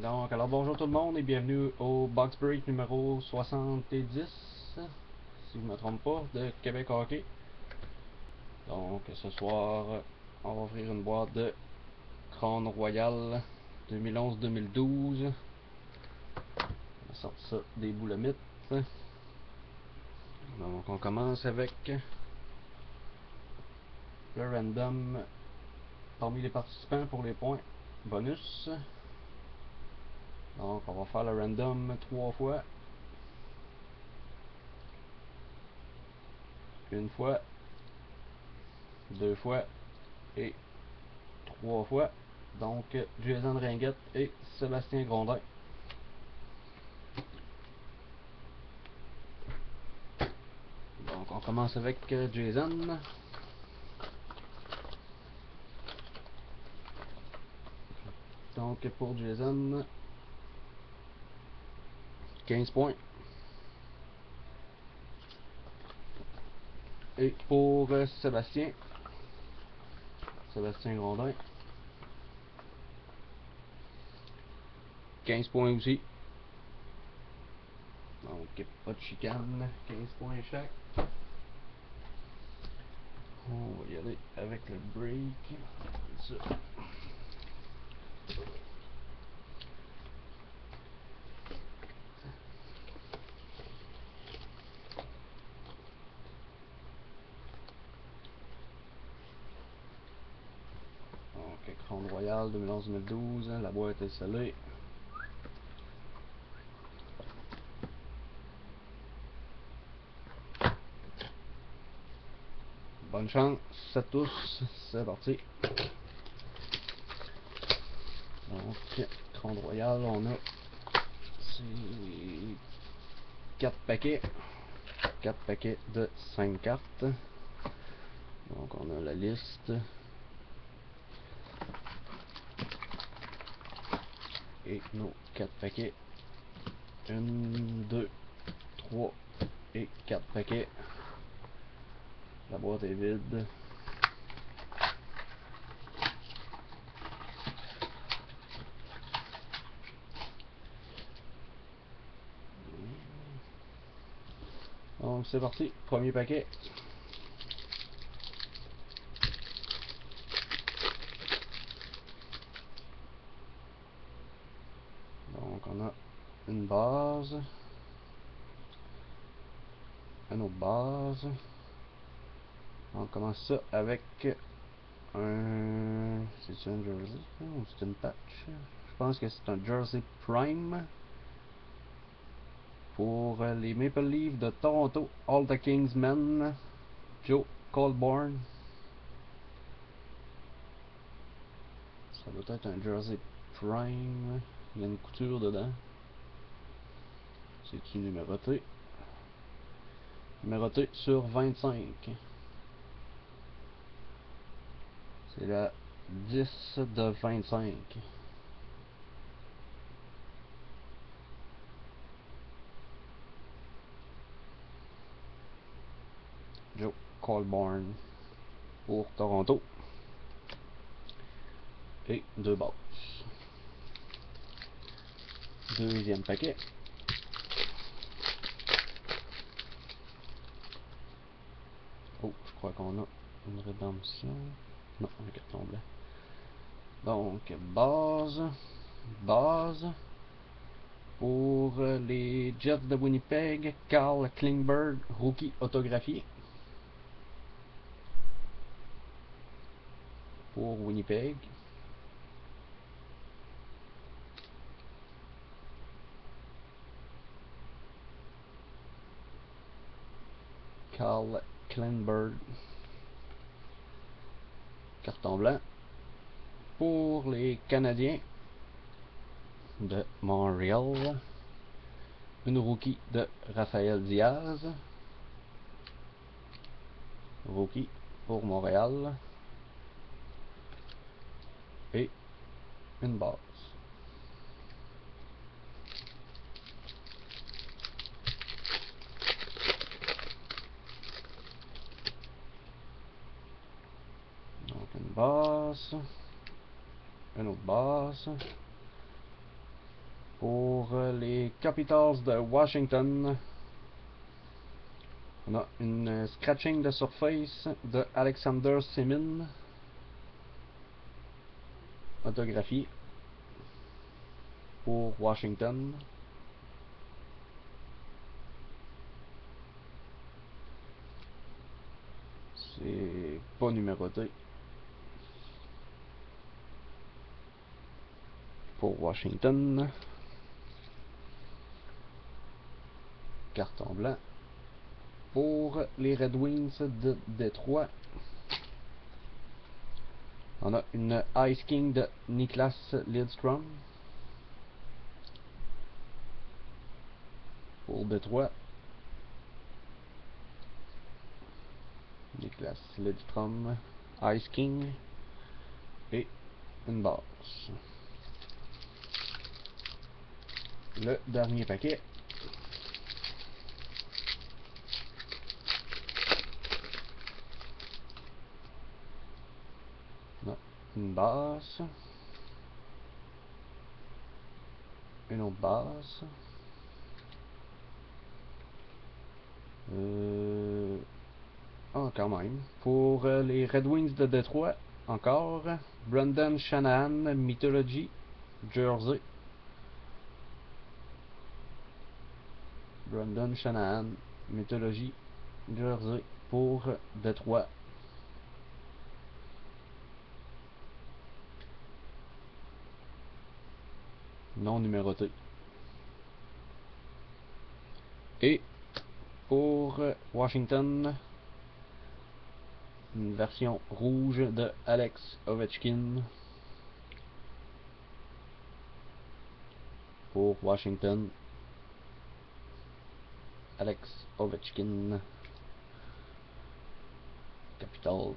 Donc, alors bonjour tout le monde et bienvenue au Box Break numéro 70, si je ne me trompe pas, de Québec Hockey. Donc, ce soir, on va ouvrir une boîte de Crown Royal 2011-2012. On va sortir ça des boulamites. Donc, on commence avec le random parmi les participants pour les points bonus. Donc, on va faire le random trois fois. Une fois, deux fois et trois fois. Donc, Jason Ringuette et Sébastien Grondin. Donc, on commence avec Jason. Donc, pour Jason, 15 points. Et pour euh, Sébastien, Sébastien Grondin, 15 points aussi. Donc, pas de chicane, 15 points chaque. On va y aller avec le break. Ça. Crown Royal 2011-2012, hein, la boîte est scellée. Bonne chance à tous, c'est parti. Donc, Crown Royal, on a 4 paquets. 4 paquets de 5 cartes. Donc, on a la liste. Et nos 4 paquets. 1, 2, 3 et 4 paquets. La boîte est vide. Donc c'est parti, premier paquet. Donc on a une base, une autre base. On commence ça avec un... C'est un jersey? Ou c'est une patch? Je pense que c'est un jersey prime pour les Maple Leafs de Toronto, All the Kingsmen, Joe Colborn. Ça doit être un jersey prime. Il y a une couture dedans. C'est-tu numéroté? Numéroté sur 25. C'est la 10 de 25. Joe Colborn pour Toronto. Et deux bases. Deuxième paquet. Oh, je crois qu'on a une rédemption. Non, un carton blanc. Donc, base. Base. Pour les Jets de Winnipeg, Carl Klingberg, rookie autographié. Pour Winnipeg. Carl Carton blanc. Pour les Canadiens de Montréal. Une rookie de Raphaël Diaz. Rookie pour Montréal. Et une base. Base. Une autre base. Pour les Capitals de Washington, on a une scratching de surface de Alexander Simin. Autographié pour Washington. C'est pas numéroté. Pour Washington. Carton blanc. Pour les Red Wings de Détroit. On a une Ice King de Niklas Lidstrom. Pour Détroit. Niklas Lidstrom, Ice King et une base. Le dernier paquet. Une base. Une autre base. Euh, ah, quand même. Pour euh, les Red Wings de Détroit, encore, Brandon Shanahan, Mythology, Jersey. Brandon Shanahan, Mythology, Jersey, pour Détroit. Non numéroté. Et pour Washington, une version rouge de Alex Ovechkin pour Washington. Alex Ovechkin, Capitals.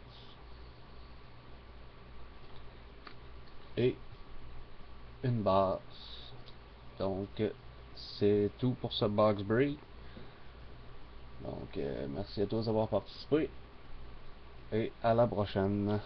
Et une base. Donc, c'est tout pour ce box break. Donc, euh, merci à tous d'avoir participé. Et à la prochaine.